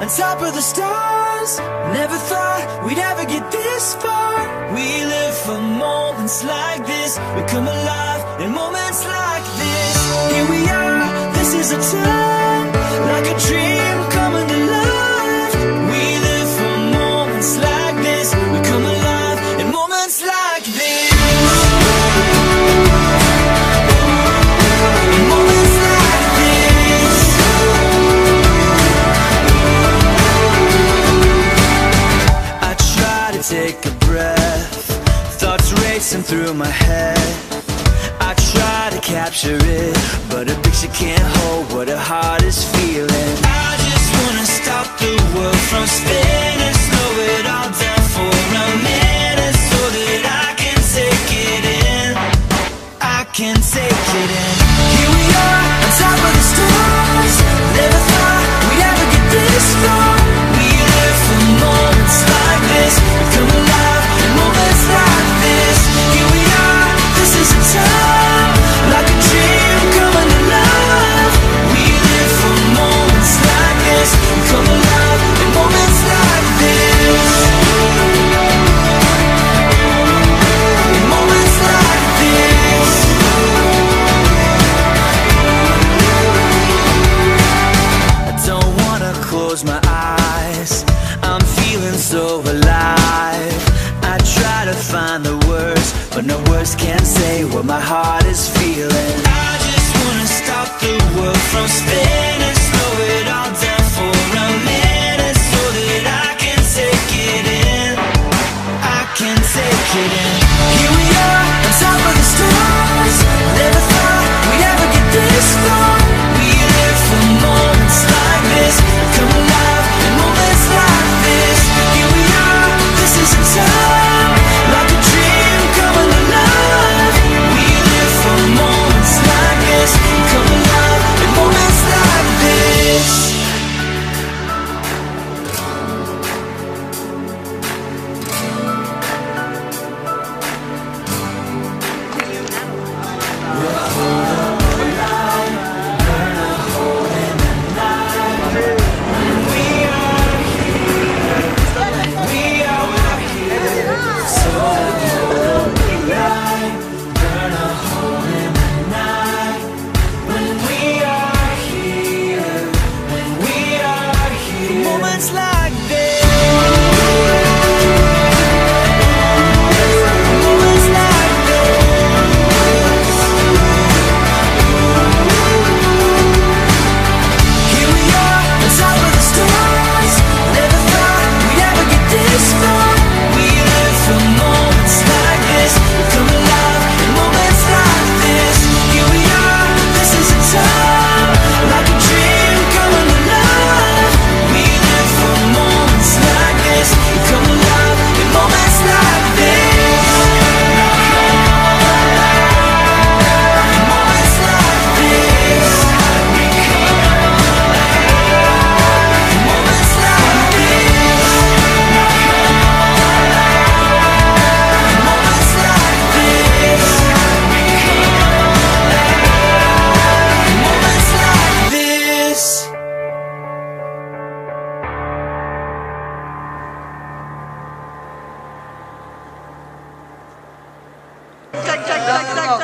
on top of the stars. Never thought we'd ever get this far. We live for moments like this. We come alive breath. Thoughts racing through my head. I try to capture it But a picture can't hold what a heart is feeling to find the words But no words can say what my heart is feeling. I just wanna stop the world from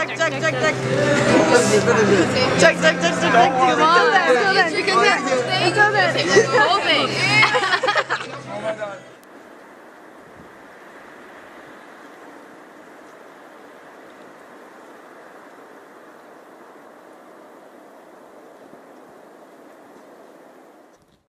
check, check, check, check. Check, check, check, check, check. Come on, come on.